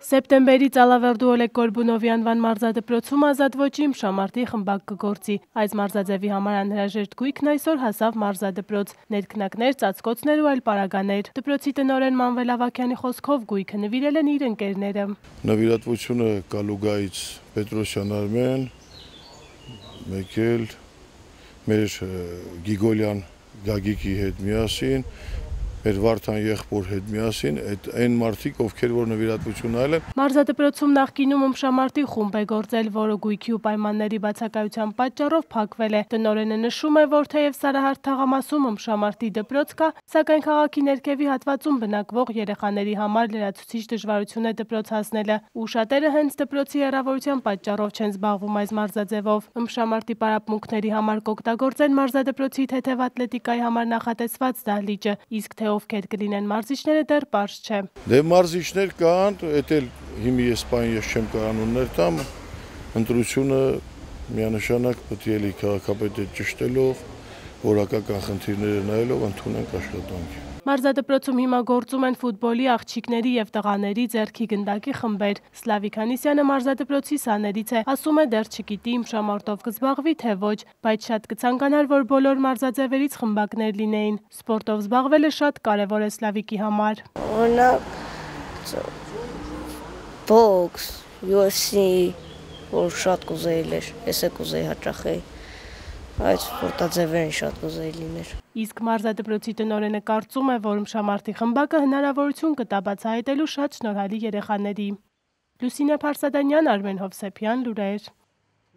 Սեպտեմբերի Ծալավերդու Օլեգ Կորբունովի անվան մարզադպրոցում ազատ ոչի իմշամարտի խմբակ կգործի։ Այս մարզաձևի համար անհրաժեշտ գույքն այսօր հասավ մարզադպրոց։ Ներքնակներ, ծածկոցներ ու այլ պարագաներ։ Դպրոցի տնօրեն Մանվել Ավակյանի խոսքով գույքը նվիրել են իր ընկերները։ Նվիրատվությունը Կալուգայից Պետրոսյան Արմեն, մեկ էլ մեր Գիգոլյան Գագիկի հետ միասին մեր Վարդան եղբոր հետ միասին այդ այն մարդիկ, ովքեր որ նվիրատվություն այլ են։ Մարզադպրոցում նախկինում ըմշամարտի խումբ է գործել, որը գույքի ու պայմանների բացակայության պատճառով փակվել է։ Տնորենը նշում է, որ թեև Սարահարթ թաղամասում ըմշամարտի դպրոց կա, սակայն քաղաքի ներքևի հատվածում բնակվող երեխաների համար լրացուցիչ դժվարություն է դպրոց հասնելը, ու շատերը հենց դպրոցի հեռավորության պատճառով չեն զբաղվում այս մարզաձևով։ Ըմշամարտի պարապմունքների համար կօգտագործեն մարզադպրոցի թեթև ատլետիկայի համար նախատեսված դահլիճը, իսկ թե ովքեր կլինեն մարզիչները դեռ պարզ չէ։ Դե մարզիչներ կան, էդ էլ հիմի ես բան ես չեմ կանոններ տամ, ընտրությունը միանշանակ պետք է լի քաղաքապետը ճշտելով, որակական խնդիրները նայելով ընդունենք աշխատանքի։ Մարզադպրոցում հիմա գործում են ֆուտբոլի աղջիկների եւ տղաների ձեռքի գնդակի խմբեր։ Սլավիկ Հանիսյանը մարզադպրոցի սաներից է, ասում է դեռ չգիտի իմ շամարտով կզբաղվի թե ոչ, բայց շատ կցանկանար, որ բոլոր մարզաձևերից խմբակներ լինեին։ Սպորտով զբաղվելը շատ կարևոր է Սլավիկի համար։ Օրինակ բոքս, UFC, որ շատ կուզեի էր, ես է կուզեի հաճախեի այդ սպորտաձևերին շատ կուզեի լիներ։ Իսկ մարզադպրոցի տնօրենը կարծում է, որ մշամարտի խմբակը հնարավորություն կտա բացահայտելու շատ շնորհալի երեխաների։ Լուսինե Փարսադանյան, Արմեն Հովսեփյան, լուրեր։